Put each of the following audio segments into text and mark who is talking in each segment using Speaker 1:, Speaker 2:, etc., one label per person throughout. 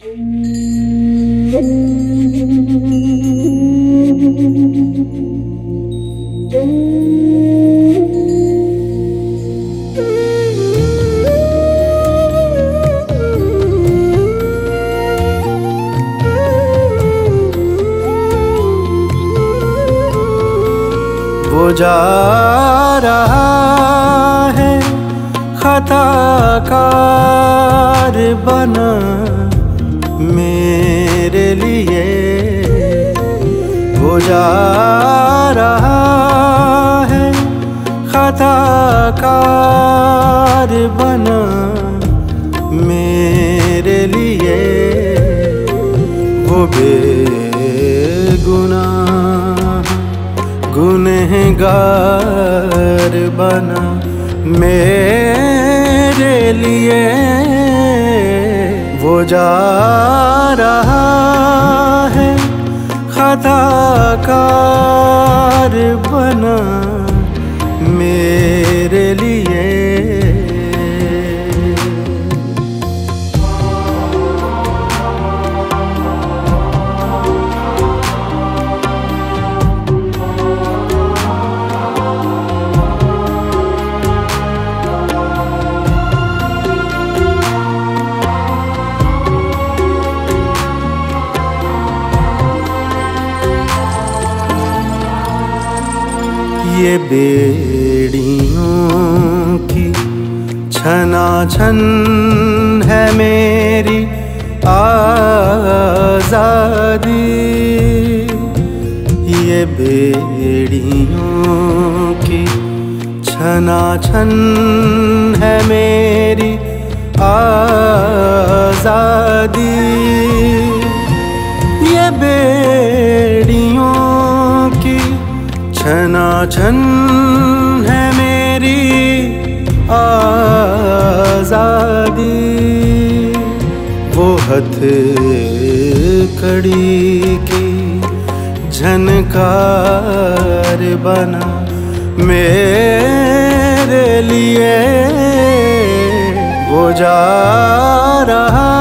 Speaker 1: वो जा रहा है खता कार बना मेरे लिए हो जा रहा है खता कार बना मेरे लिए वो बेगुनाह गुनहगार बना मेरे लिए जा रहा है खताकार बना मेरे लिए। ये बेड़ियों की छना छन है मेरी आज़ादी। ये बेड़ियों की छना छन है मेरी आज़ादी। छना है मेरी आज़ादी। वो हथ कड़ी की झनकार बना मेरे लिए। वो जा रहा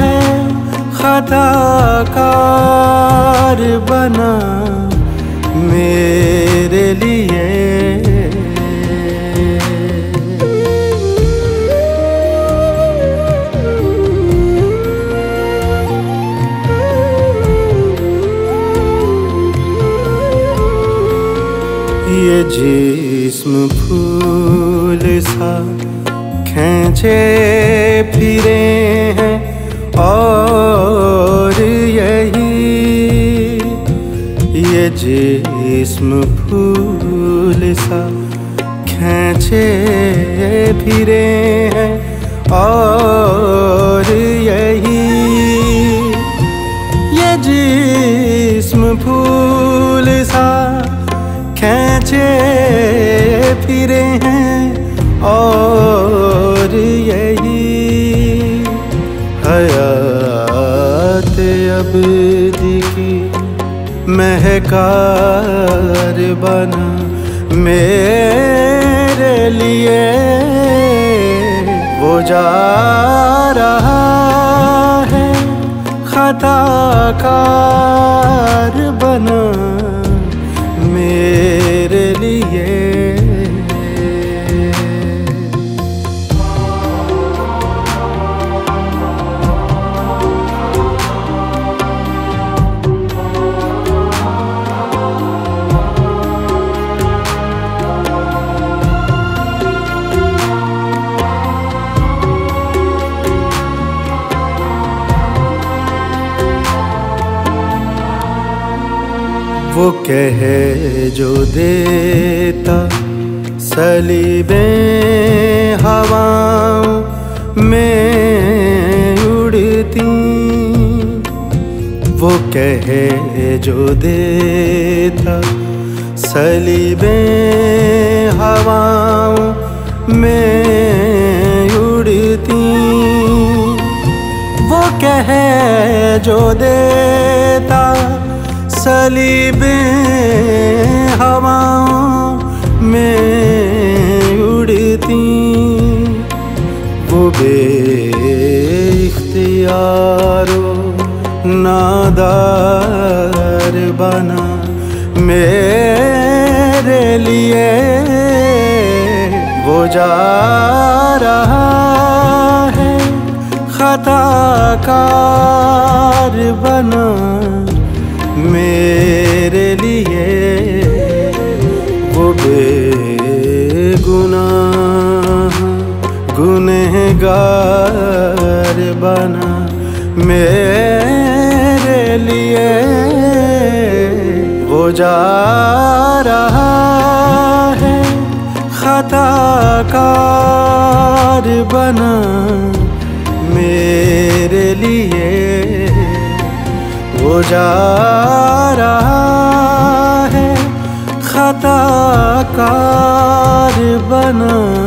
Speaker 1: है खता कार बना। जिस्म फूल सा खेचे फिरे हैं और यही ये जिस्म फूल सा खेचे फिरे हैं और यही ये जिस्म फूल खेचे फिरे हैं और यही हयात अबदी की महकार बना मेरे लिए। वो जा रहा है खता कार वो कह जो देता, सलीबे हवाओं में उड़ती। वो कह जो देता, सलीबे हवाओं में उड़ती। वो कह जो देता सलीबे हवाओं में उड़ती। वो बेईमान इख्तियारो नादार बना मेरे लिए। वो जा रहा है खता कार बेगुनाह गुनहगार बना मेरे लिए। वो जा रहा है खता कार बना मेरे लिए। वो जा रहा है खता कार बना